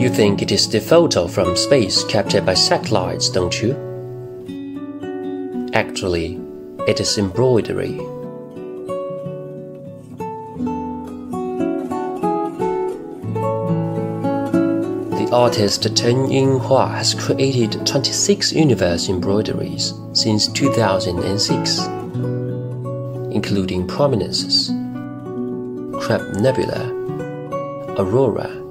You think it is the photo from space captured by satellites, don't you? Actually, it is embroidery. The artist Chen Yinghua has created 26 universe embroideries since 2006, including prominences, Crab Nebula, Aurora,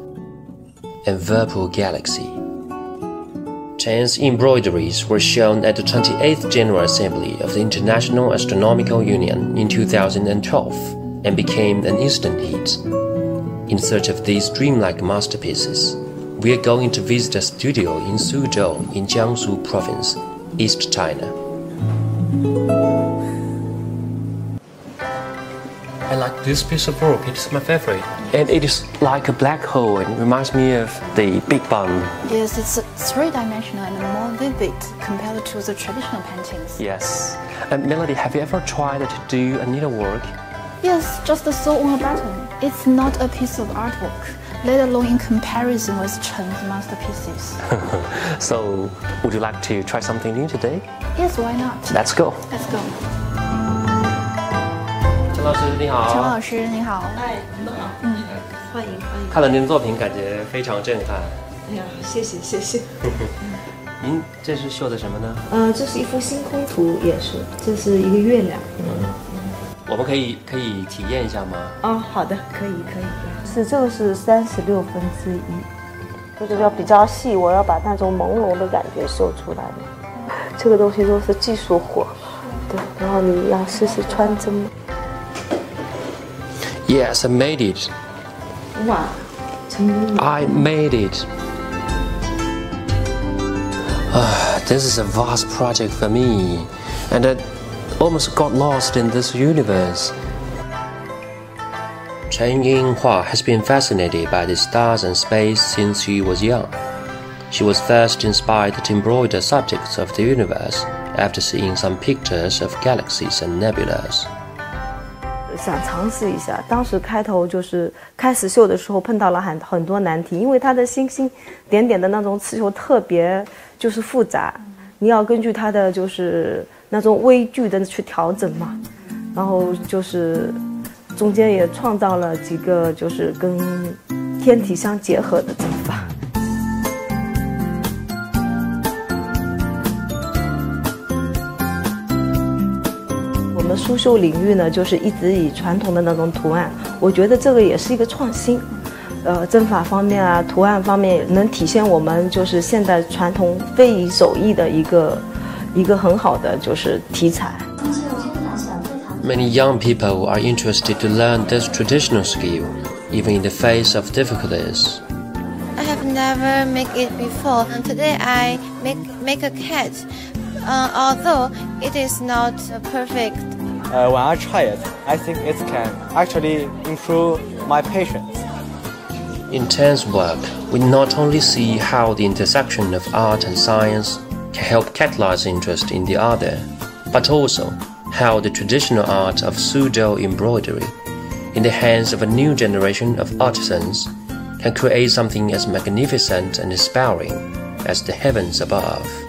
and Whirlpool Galaxy. Chen's embroideries were shown at the 28th General Assembly of the International Astronomical Union in 2012 and became an instant hit. In search of these dreamlike masterpieces, we are going to visit a studio in Suzhou in Jiangsu Province, East China. I like this piece of work, it is my favorite. And it is like a black hole and reminds me of the Big Bang. Yes, it's three-dimensional and more vivid compared to the traditional paintings. Yes. And Melody, have you ever tried to do a needlework? Yes, just sew on a button. It's not a piece of artwork, let alone in comparison with Chen's masterpieces. so, would you like to try something new today? Yes, why not? Let's go. Let's go. 陈老师你好。陈老师你好。哎，你们好。嗯，欢迎欢迎。看了您的作品，感觉非常震撼。哎呀，谢谢谢谢。您这是绣的什么呢？呃，这是一幅星空图，也是，这是一个月亮。嗯。我们可以可以体验一下吗？啊，好的，可以可以。是这个是三十六分之一，这个要比较细，我要把那种朦胧的感觉绣出来的。这个东西都是技术活，对，然后你要试试穿针。Yes, I made it. Wow. I made it. Uh, this is a vast project for me, and I almost got lost in this universe. Chen Yinghua has been fascinated by the stars and space since she was young. She was first inspired to embroider subjects of the universe after seeing some pictures of galaxies and nebulas. 想尝试一下，当时开头就是开始绣的时候碰到了很很多难题，因为它的星星点点的那种刺绣特别就是复杂，你要根据它的就是那种微距的去调整嘛，然后就是中间也创造了几个就是跟天体相结合的。们苏绣领域呢，就是一直以传统的那种图案，我觉得这个也是一个创新。呃，针法方面啊，图案方面能体现我们就是现代传统非遗手艺的一个一个很好的就是题材。Many young people are interested to learn this traditional skill, even in the face of difficulties. I have never make it before. Today I make make a cat. Uh, although it is not perfect uh, when I try it, I think it can actually improve my patience. In Chen's work, we not only see how the intersection of art and science can help catalyze interest in the other, but also how the traditional art of Suzhou embroidery, in the hands of a new generation of artisans, can create something as magnificent and inspiring as the heavens above.